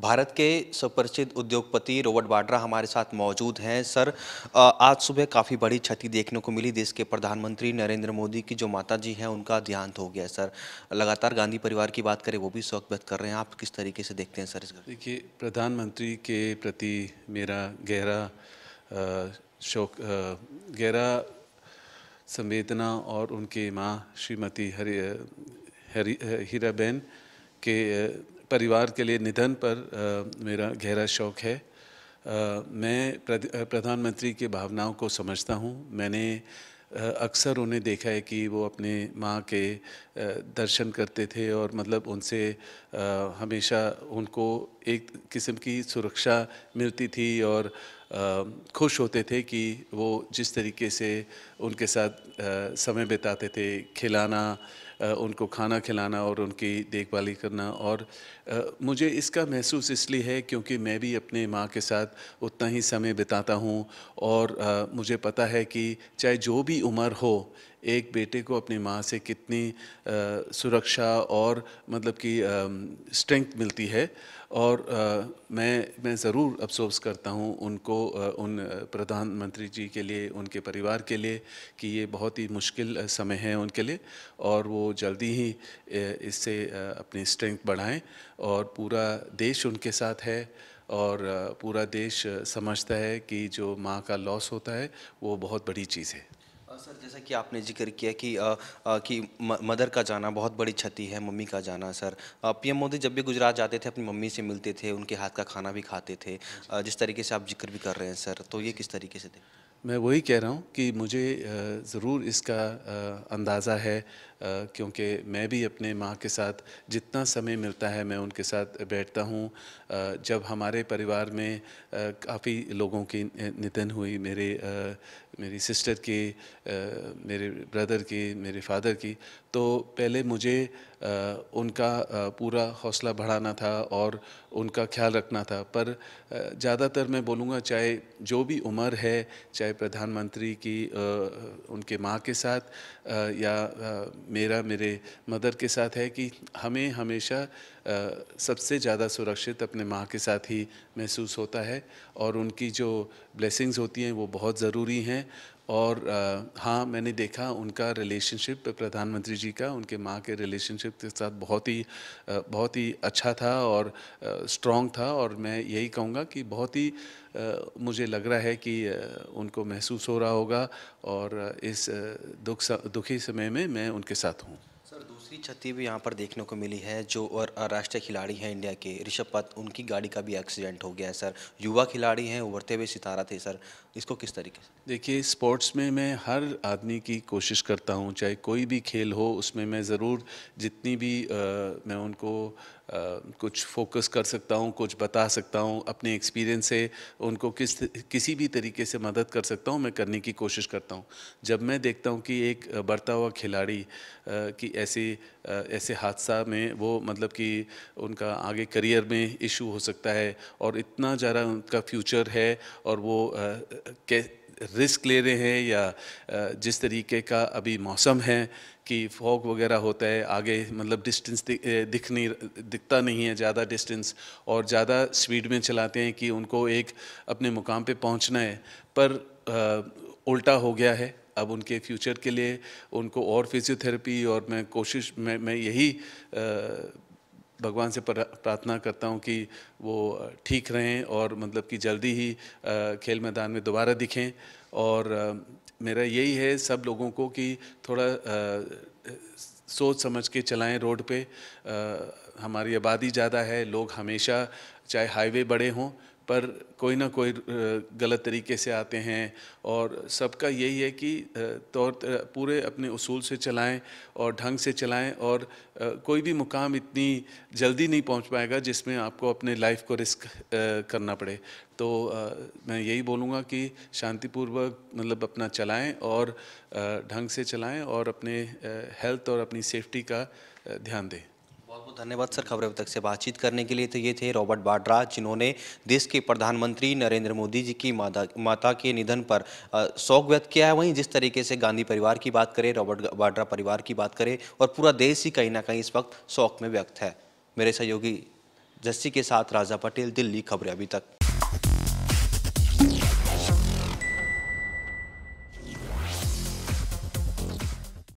भारत के सुपरिचित उद्योगपति रॉबर्ट वाड्रा हमारे साथ मौजूद हैं। सर आज सुबह काफ़ी बड़ी क्षति देखने को मिली देश के प्रधानमंत्री नरेंद्र मोदी की, जो माता जी हैं, उनका देहांत हो गया सर। लगातार गांधी परिवार की बात करें, वो भी शौक व्यक्त कर रहे हैं। आप किस तरीके से देखते हैं, सर, इस देखिए, प्रधानमंत्री के प्रति मेरा गहरा शोक गहरा संवेदना और उनके माँ श्रीमती हरि हरी हीराबेन के परिवार के लिए निधन पर आ, मेरा गहरा शौक है। आ, मैं प्रधानमंत्री की भावनाओं को समझता हूँ। मैंने अक्सर उन्हें देखा है कि वो अपने माँ के दर्शन करते थे और मतलब उनसे हमेशा उनको एक किस्म की सुरक्षा मिलती थी और खुश होते थे कि वो जिस तरीके से उनके साथ समय बिताते थे खिलाना उनको खाना खिलाना और उनकी देखभाली करना। और मुझे इसका महसूस इसलिए है क्योंकि मैं भी अपने माँ के साथ उतना ही समय बिताता हूँ। और मुझे पता है कि चाहे जो भी उम्र हो एक बेटे को अपनी माँ से कितनी आ, सुरक्षा और मतलब कि स्ट्रेंथ मिलती है और आ, मैं मैं ज़रूर अफसोस करता हूँ उनको आ, उन प्रधानमंत्री जी के लिए उनके परिवार के लिए कि ये बहुत ही मुश्किल समय है उनके लिए और वो जल्दी ही इससे अपनी स्ट्रेंथ बढ़ाएँ और पूरा देश उनके साथ है और पूरा देश समझता है कि जो माँ का लॉस होता है वो बहुत बड़ी चीज़ है। सर जैसा कि आपने ज़िक्र किया कि आ, आ, कि मदर का जाना बहुत बड़ी क्षति है मम्मी का जाना सर। पीएम मोदी जब भी गुजरात जाते थे अपनी मम्मी से मिलते थे उनके हाथ का खाना भी खाते थे। जिस तरीके से आप ज़िक्र भी कर रहे हैं सर तो ये किस तरीके से थे मैं वही कह रहा हूँ कि मुझे ज़रूर इसका अंदाज़ा है क्योंकि मैं भी अपने माँ के साथ जितना समय मिलता है मैं उनके साथ बैठता हूँ। जब हमारे परिवार में काफ़ी लोगों की निधन हुई, मेरे मेरी सिस्टर की मेरे ब्रदर की, मेरे फादर की तो पहले मुझे उनका पूरा हौसला बढ़ाना था और उनका ख्याल रखना था। पर ज़्यादातर मैं बोलूँगा चाहे जो भी उम्र है, चाहे प्रधानमंत्री की उनके माँ के साथ या मेरा, मेरे मदर के साथ है कि हमें हमेशा सबसे ज़्यादा सुरक्षित अपने माँ के साथ ही महसूस होता है और उनकी जो ब्लेसिंग्स होती हैं वो बहुत ज़रूरी हैं। और हाँ मैंने देखा उनका रिलेशनशिप प्रधानमंत्री जी का, उनके माँ के रिलेशनशिप के साथ बहुत ही बहुत ही अच्छा था और स्ट्रॉन्ग था और मैं यही कहूँगा कि बहुत ही मुझे लग रहा है कि उनको महसूस हो रहा होगा और इस दुख दुखी समय में मैं उनके साथ हूँ। दूसरी क्षति भी यहाँ पर देखने को मिली है जो और राष्ट्रीय खिलाड़ी हैं इंडिया के। ऋषभ पंत उनकी गाड़ी का भी एक्सीडेंट हो गया है सर। युवा खिलाड़ी हैं उभरते हुए सितारा थे सर। इसको किस तरीके से? देखिए स्पोर्ट्स में मैं हर आदमी की कोशिश करता हूँ चाहे कोई भी खेल हो उसमें मैं ज़रूर जितनी भी आ, मैं उनको आ, कुछ फोकस कर सकता हूँ कुछ बता सकता हूँ अपने एक्सपीरियंस से उनको किस किसी भी तरीके से मदद कर सकता हूँ मैं करने की कोशिश करता हूँ। जब मैं देखता हूँ कि एक बढ़ता हुआ खिलाड़ी की ऐसी ऐसे हादसा में वो मतलब कि उनका आगे करियर में इशू हो सकता है और इतना ज़्यादा उनका फ्यूचर है और वो रिस्क ले रहे हैं या जिस तरीके का अभी मौसम है कि फॉग वगैरह होता है, आगे मतलब डिस्टेंस दिख नहीं, दिखता नहीं है ज़्यादा डिस्टेंस और ज़्यादा स्पीड में चलाते हैं कि उनको एक अपने मुकाम पे पहुँचना है। पर उल्टा हो गया है। अब उनके फ्यूचर के लिए उनको और फिजियोथेरेपी और मैं कोशिश, मैं मैं यही भगवान से प्रार्थना करता हूँ कि वो ठीक रहें और मतलब कि जल्दी ही खेल मैदान में दोबारा दिखें। और मेरा यही है सब लोगों को कि थोड़ा सोच समझ के चलाएँ रोड पे। हमारी आबादी ज़्यादा है, लोग हमेशा, चाहे हाईवे बड़े हों पर कोई ना कोई गलत तरीके से आते हैं और सबका यही है कि तौर पूरे अपने उसूल से चलाएँ और ढंग से चलाएँ और कोई भी मुकाम इतनी जल्दी नहीं पहुँच पाएगा जिसमें आपको अपने लाइफ को रिस्क करना पड़े। तो मैं यही बोलूँगा कि शांतिपूर्वक मतलब अपना चलाएँ और ढंग से चलाएँ और अपने हेल्थ और अपनी सेफ्टी का ध्यान दें। बहुत धन्यवाद सर खबर तक से बातचीत करने के लिए तो ये थे रॉबर्ट बाड्रा, जिन्होंने देश के प्रधानमंत्री नरेंद्र मोदी जी की माता माता के निधन पर शोक व्यक्त किया है। वहीं जिस तरीके से गांधी परिवार की बात करें, रॉबर्ट बाड्रा परिवार की बात करें, और पूरा देश ही कहीं ना कहीं इस वक्त शोक में व्यक्त है। मेरे सहयोगी जस्सी के साथ राजा पटेल, दिल्ली खबरें अभी तक।